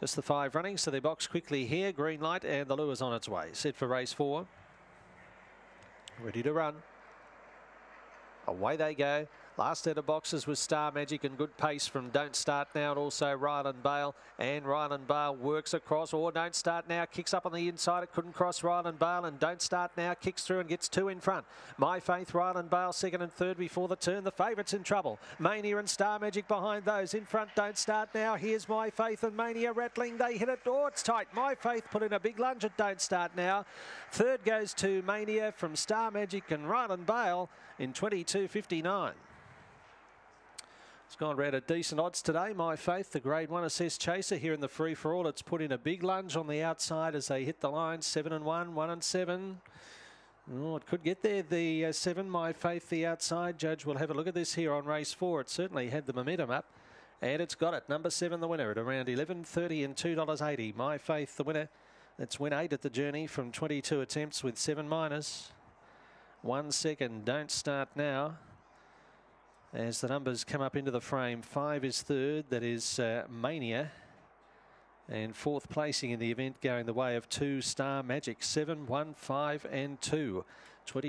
Just the five running, so they box quickly here. Green light and the lure's on its way. Set for race four. Ready to run. Away they go. Last set of boxes was Star Magic and good pace from Don't Start Now and also Ryland Bale. And Ryland Bale works across or Don't Start Now kicks up on the inside. It couldn't cross Ryland Bale and Don't Start Now kicks through and gets two in front. My Faith, Ryland Bale second and third before the turn. The favourites in trouble. Mania and Star Magic behind those. In front, Don't Start Now. Here's My Faith and Mania rattling. They hit it. Oh, it's tight. My Faith put in a big lunge at Don't Start Now. Third goes to Mania from Star Magic and Ryland Bale in 22.59. It's gone round at decent odds today. My Faith, the grade one assessed chaser here in the free for all. It's put in a big lunge on the outside as they hit the line. Seven and one, one and seven. Oh, it could get there. The uh, seven, My Faith, the outside. Judge will have a look at this here on race four. It certainly had the momentum up. And it's got it. Number seven, the winner at around eleven thirty and two dollars eighty. My Faith, the winner. That's win eight at the journey from 22 attempts with seven minors. One second. Don't start now as the numbers come up into the frame. Five is third, that is uh, Mania. And fourth placing in the event going the way of two Star Magic. Seven, one, five, and two. 20